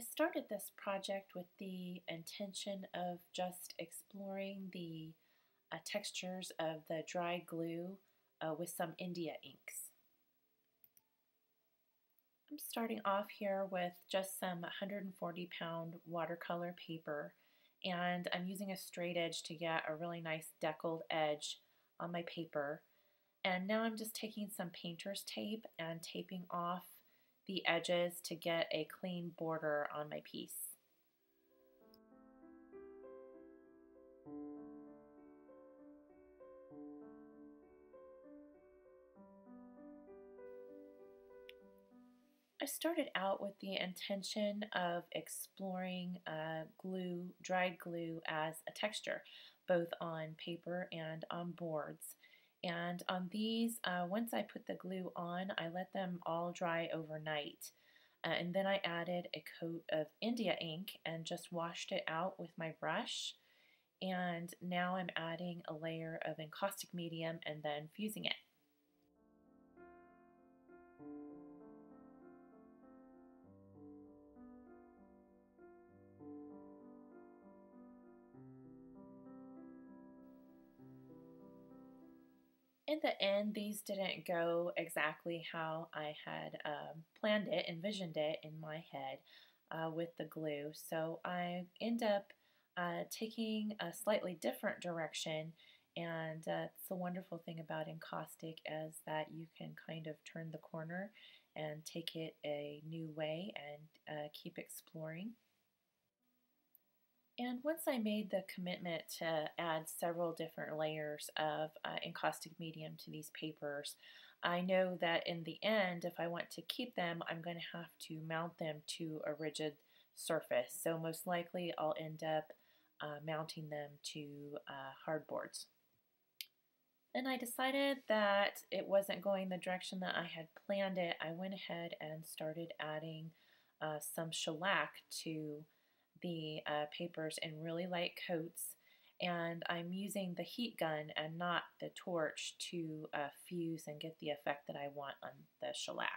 I started this project with the intention of just exploring the uh, textures of the dry glue uh, with some India inks. I'm starting off here with just some 140 pound watercolor paper and I'm using a straight edge to get a really nice deckled edge on my paper. And now I'm just taking some painter's tape and taping off the edges to get a clean border on my piece. I started out with the intention of exploring uh, glue, dried glue as a texture, both on paper and on boards. And on these, uh, once I put the glue on, I let them all dry overnight. Uh, and then I added a coat of India ink and just washed it out with my brush. And now I'm adding a layer of encaustic medium and then fusing it. In the end, these didn't go exactly how I had um, planned it, envisioned it in my head uh, with the glue. So I end up uh, taking a slightly different direction. And uh, it's the wonderful thing about encaustic is that you can kind of turn the corner and take it a new way and uh, keep exploring. And once I made the commitment to add several different layers of uh, encaustic medium to these papers, I know that in the end, if I want to keep them, I'm going to have to mount them to a rigid surface. So most likely I'll end up uh, mounting them to uh, hardboards. And I decided that it wasn't going the direction that I had planned it. I went ahead and started adding uh, some shellac to the uh, papers in really light coats and I'm using the heat gun and not the torch to uh, fuse and get the effect that I want on the shellac.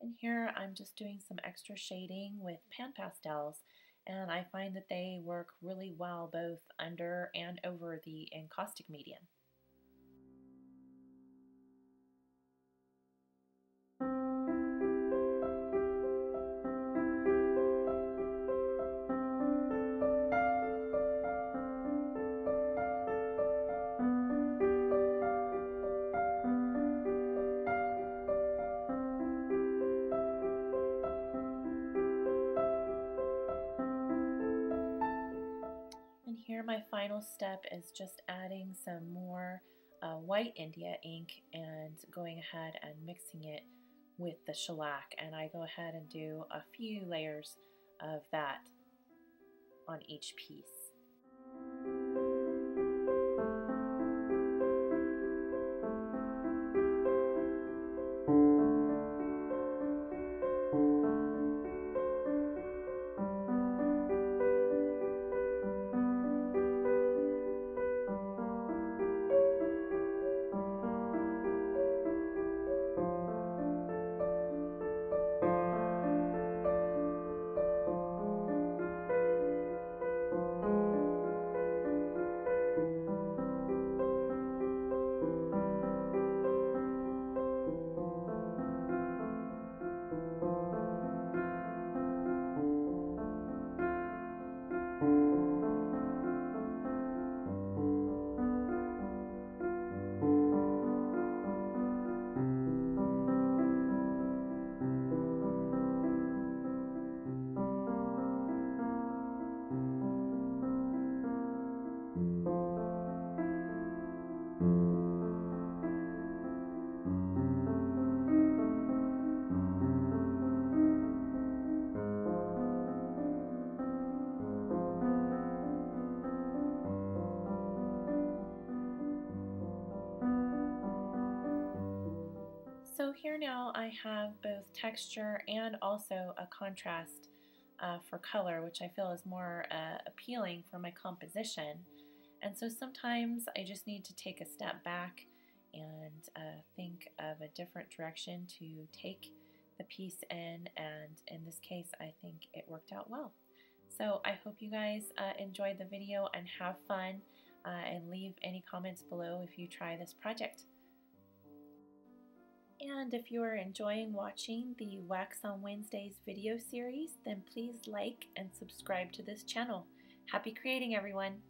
And here I'm just doing some extra shading with pan pastels and I find that they work really well both under and over the encaustic medium. Final step is just adding some more uh, white India ink and going ahead and mixing it with the shellac and I go ahead and do a few layers of that on each piece. So here now I have both texture and also a contrast uh, for color, which I feel is more uh, appealing for my composition. And so sometimes I just need to take a step back and uh, think of a different direction to take the piece in, and in this case, I think it worked out well. So I hope you guys uh, enjoyed the video and have fun, uh, and leave any comments below if you try this project. And if you are enjoying watching the Wax on Wednesdays video series, then please like and subscribe to this channel. Happy creating, everyone!